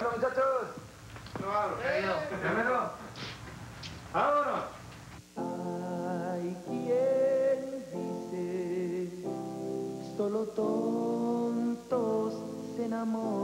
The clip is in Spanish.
Bueno, muchachos. Lo hago. Dámelo. Vámonos. Hay quien dice, solo tontos se enamoran.